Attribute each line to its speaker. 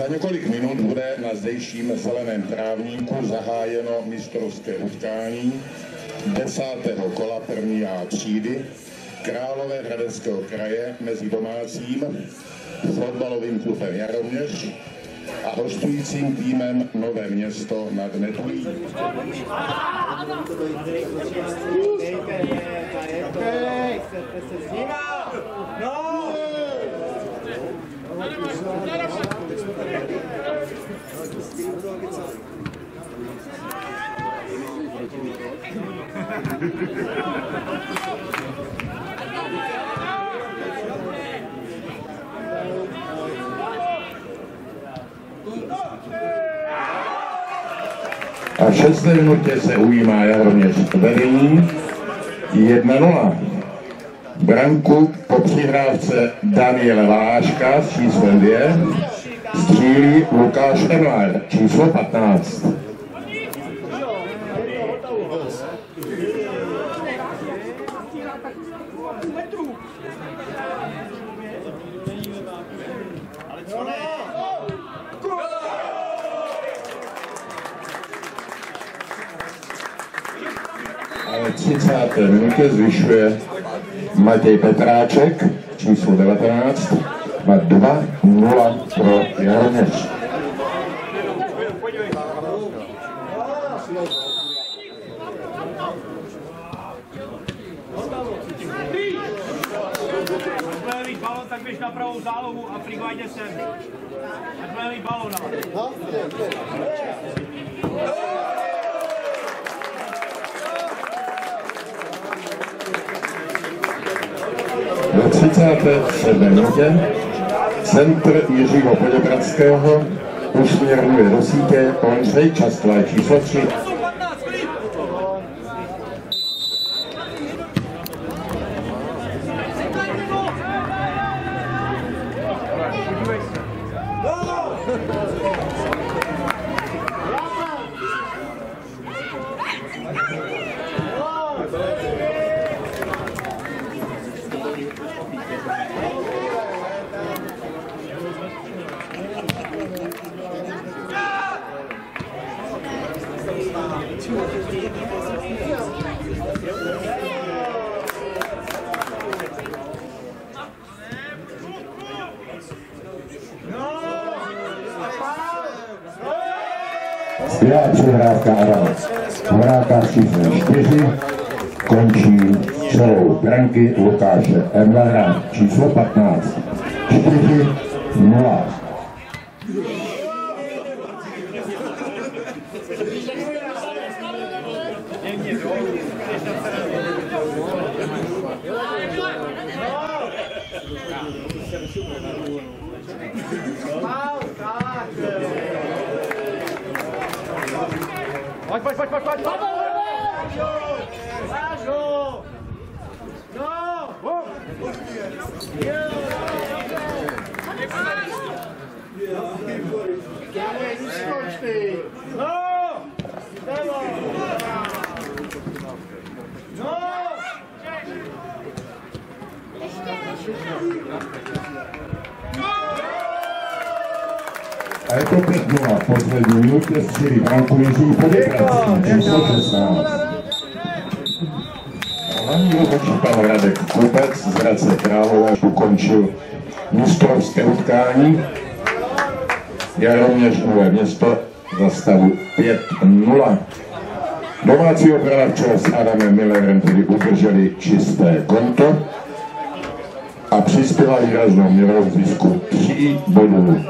Speaker 1: Za několik minut bude na zdejším zeleném trávníku zahájeno mistrovské utkání desátého kola první A třídy Králové Hradeckého kraje mezi domácím fotbalovým klubem Jaroměř a hostujícím týmem Nové město nad Netulí.
Speaker 2: No!
Speaker 1: A v šesté minutě se ujímá Jaroměř vedení 1-0. Branku po přihrávce Daniele Váška s číslem 2 střílí Lukáš Enlar, číslo 15. 30. minutě zvyšuje Matěj Petráček, číslo 19, na 2-0 pro Jaroměř.
Speaker 3: Balon, tak běž na pravou zálohu a frigvajde sem. Až bude balon. ale.
Speaker 1: Do 37. minutě centr Jiřího Poděbradského usměrňuje do sítě Ondřej Častlé číslo 3. Skvělá přihrávka Adam. Hrávka číslo 4 končí celou branky Lukáše Emlera číslo 15. 4 0.
Speaker 3: Pode, pode, pode, pode, pode.
Speaker 2: Vamos, vamos. Lajo. Não. Vamos. Não, não, não. Não.
Speaker 1: A je to 5 0. Poslední minutě střílí branku Jiří Poděbradský číslo 16. Hlavní rozhodčí pan Radek Kubec z Hradce Králové ukončil mistrovské utkání. Jaroměř Nové město za stavu 5-0. Domácí obrana s Adamem Millerem tedy udrželi čisté konto a přispěla výraznou měrou k zisku 3 bodů.